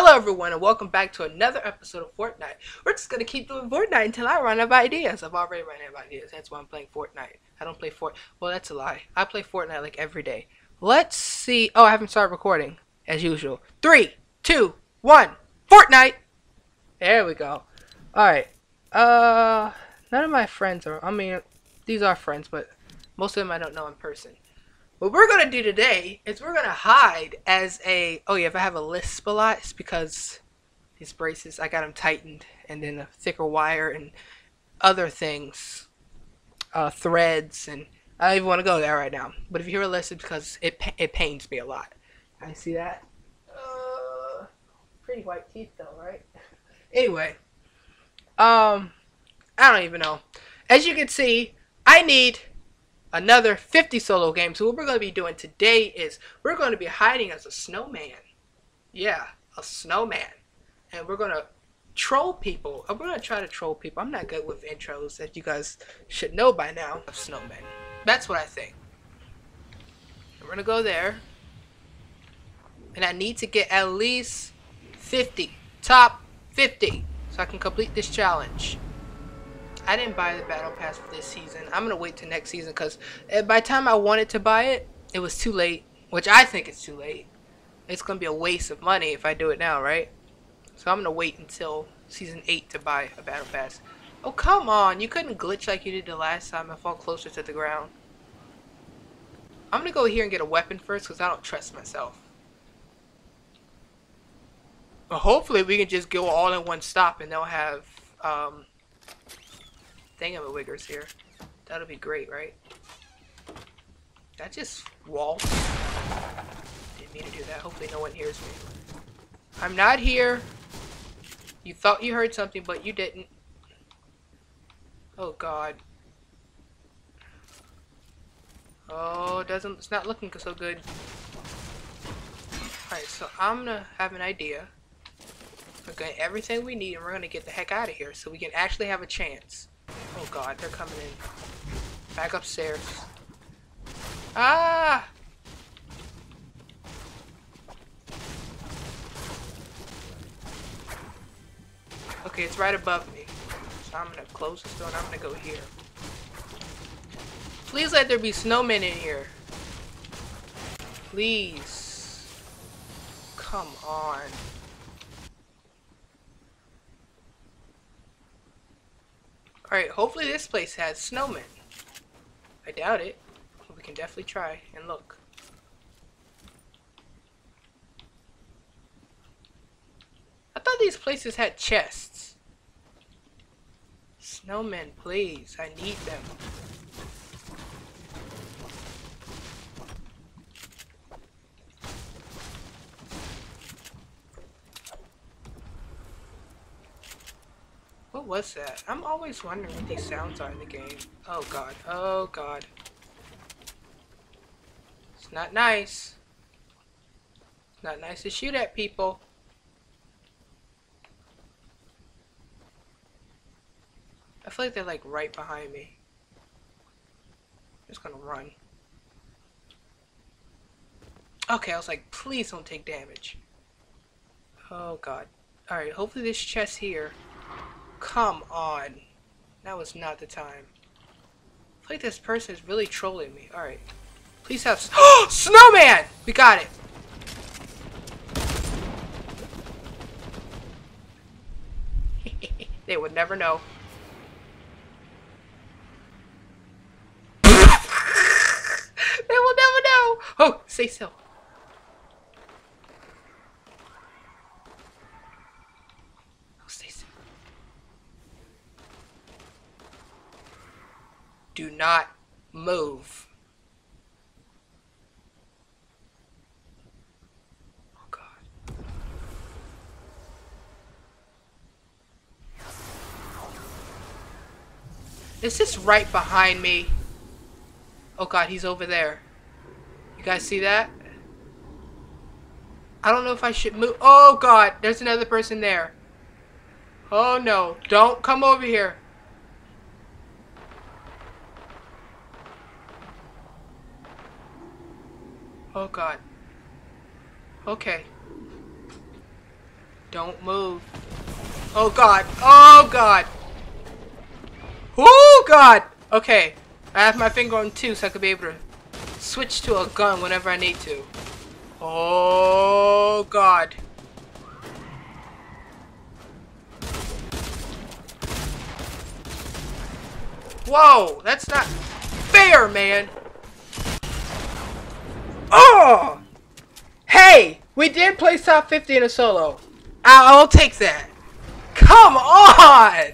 Hello everyone and welcome back to another episode of Fortnite. We're just gonna keep doing Fortnite until I run out of ideas. I've already run out of ideas. That's why I'm playing Fortnite. I don't play Fort. Well, that's a lie. I play Fortnite like every day. Let's see. Oh, I haven't started recording as usual. Three, two, one. Fortnite. There we go. All right. Uh, none of my friends are. I mean, these are friends, but most of them I don't know in person. What we're gonna do today is we're gonna hide as a. Oh yeah, if I have a lisp a lot, it's because these braces I got them tightened, and then a thicker wire and other things, uh, threads, and I don't even want to go there right now. But if you hear a lisp, it's because it it pains me a lot. I see that. Uh, pretty white teeth though, right? anyway, um, I don't even know. As you can see, I need another 50 solo game. So what we're going to be doing today is we're going to be hiding as a snowman. Yeah, a snowman. And we're going to troll people. We're going to try to troll people. I'm not good with intros, as you guys should know by now, of snowmen. That's what I think. We're going to go there. And I need to get at least 50. Top 50. So I can complete this challenge. I didn't buy the battle pass for this season. I'm gonna wait till next season because eh, by the time I wanted to buy it, it was too late. Which I think is too late. It's gonna be a waste of money if I do it now, right? So I'm gonna wait until season eight to buy a battle pass. Oh come on! You couldn't glitch like you did the last time. I fall closer to the ground. I'm gonna go here and get a weapon first because I don't trust myself. But hopefully we can just go all in one stop and they'll have um, thingamawiggers here. That'll be great, right? That just wall. Didn't mean to do that. Hopefully no one hears me. I'm not here. You thought you heard something, but you didn't. Oh god. Oh, doesn't it's not looking so good. Alright, so I'm gonna have an idea. We're gonna everything we need and we're gonna get the heck out of here so we can actually have a chance. Oh god, they're coming in. Back upstairs. Ah! Okay, it's right above me. So I'm gonna close this door and I'm gonna go here. Please let there be snowmen in here. Please. Come on. Alright, hopefully this place has snowmen. I doubt it. But we can definitely try and look. I thought these places had chests. Snowmen, please. I need them. Was that? I'm always wondering what these sounds are in the game. Oh god. Oh god. It's not nice. It's not nice to shoot at people. I feel like they're like right behind me. I'm just gonna run. Okay, I was like, please don't take damage. Oh god. Alright, hopefully this chest here Come on. That was not the time. I like this person is really trolling me. Alright. Please have... Snowman! We got it! they would never know. they will never know! Oh, say still. Do not move. Oh God. Is this right behind me? Oh God, he's over there. You guys see that? I don't know if I should move. Oh God, there's another person there. Oh no, don't come over here. Oh god. Okay. Don't move. Oh god. Oh god. Oh god. Okay. I have my finger on two so I could be able to switch to a gun whenever I need to. Oh god. Whoa, that's not fair, man. Oh! Hey, we did play top 50 in a solo. I'll take that. Come on!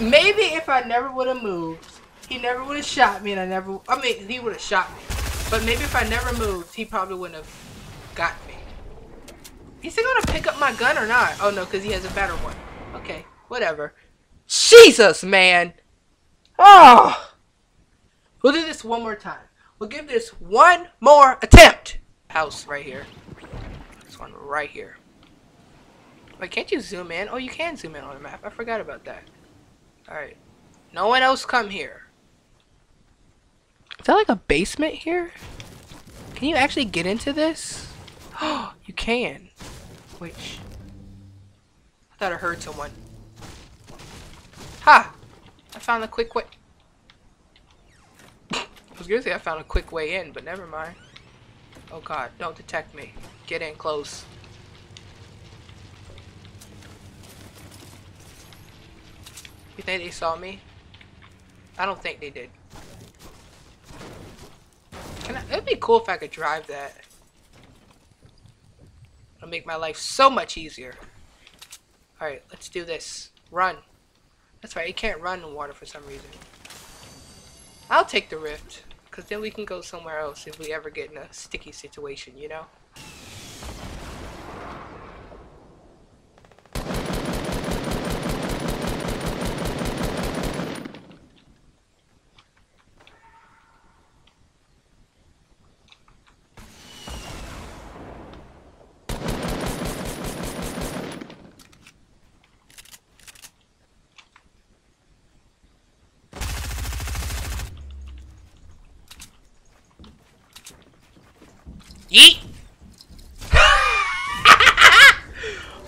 Maybe if I never would have moved, he never would have shot me and I never, I mean, he would have shot me. But maybe if I never moved, he probably wouldn't have got me. Is he gonna pick up my gun or not? Oh no, because he has a better one. Okay, whatever. Jesus, man! Oh! We'll do this one more time. We'll give this one more attempt. House right here. This one right here. Wait, can't you zoom in? Oh, you can zoom in on the map. I forgot about that. Alright. No one else come here. Is that like a basement here? Can you actually get into this? Oh, you can. Which? I thought I heard someone. Ha! I found the quick way. I was gonna say I found a quick way in, but never mind. Oh god, don't detect me. Get in close. You think they saw me? I don't think they did. I, it'd be cool if I could drive that. It'll make my life so much easier. Alright, let's do this. Run. That's right, you can't run in water for some reason. I'll take the rift. Because then we can go somewhere else if we ever get in a sticky situation, you know? Yeet!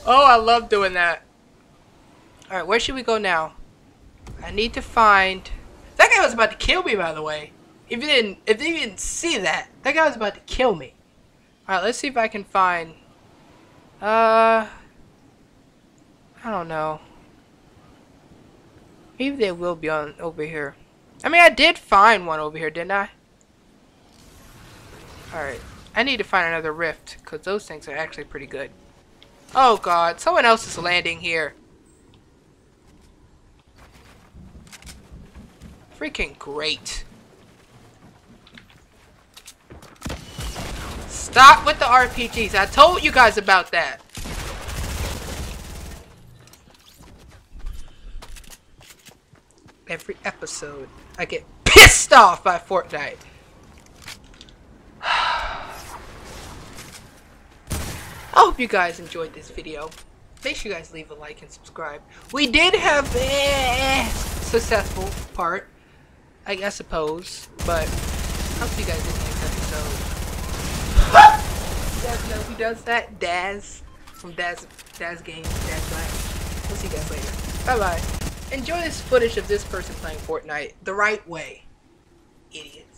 oh, I love doing that. Alright, where should we go now? I need to find... That guy was about to kill me, by the way. If you didn't, if you didn't see that, that guy was about to kill me. Alright, let's see if I can find... Uh... I don't know. Maybe they will be on over here. I mean, I did find one over here, didn't I? Alright. I need to find another rift, because those things are actually pretty good. Oh god, someone else is landing here. Freaking great. Stop with the RPGs. I told you guys about that. Every episode, I get pissed off by Fortnite. I hope you guys enjoyed this video. Make sure you guys leave a like and subscribe. We did have a successful part, I, I suppose, but I hope you guys did next episode. you guys know who does that? Daz from Daz Daz Games, Daz Black. We'll see you guys later. Bye bye. Enjoy this footage of this person playing Fortnite the right way, idiot.